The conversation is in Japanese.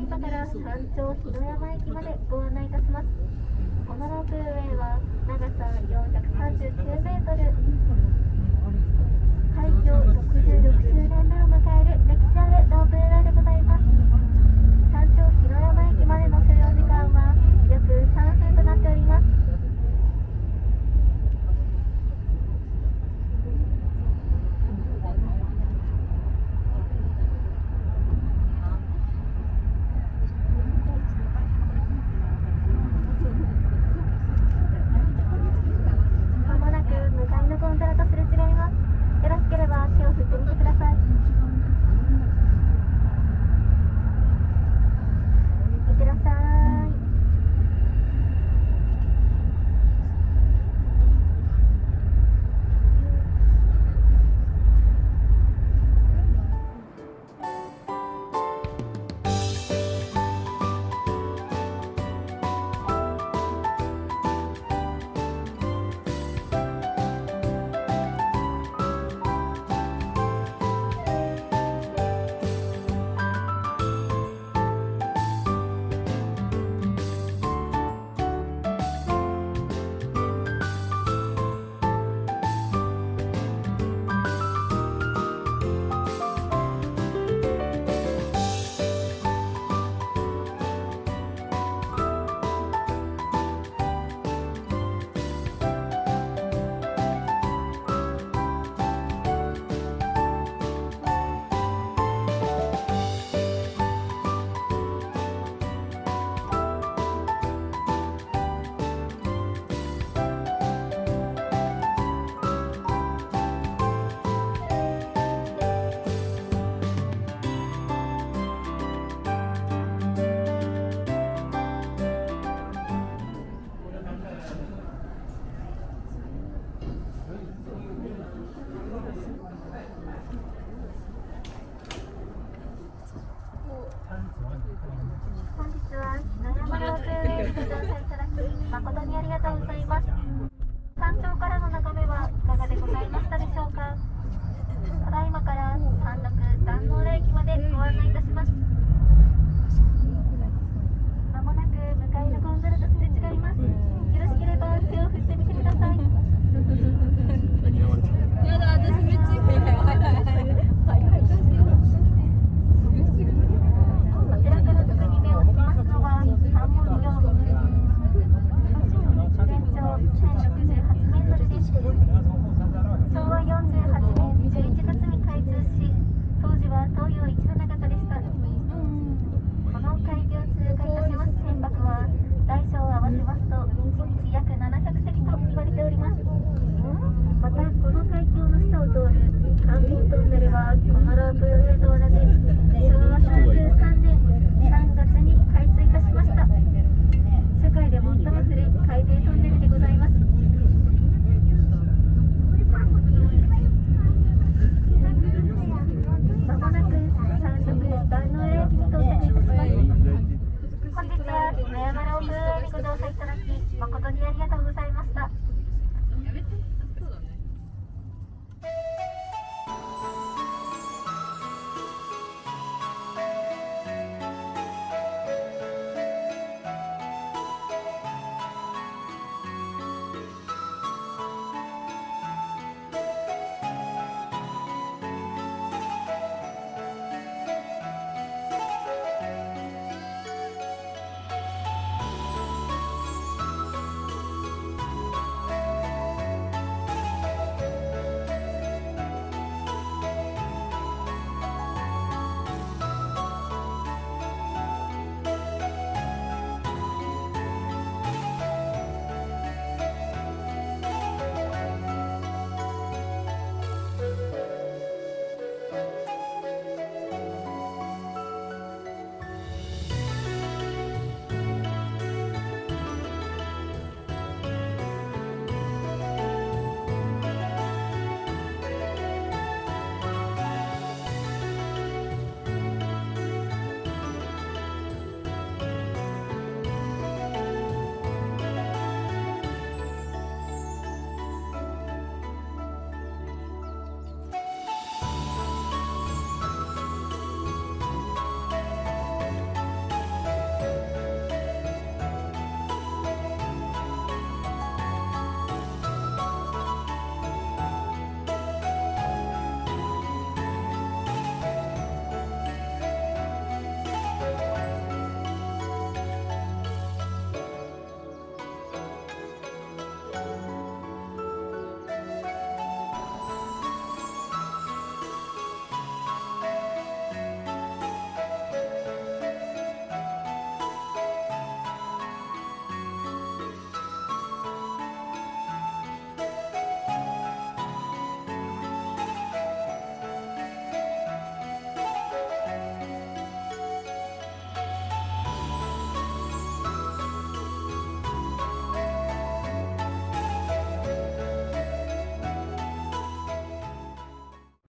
難波から山頂日山駅までご案内いたします。このロープウェイは長さ439メートル。開業66周年目を迎える歴史あるロープウェイでございます。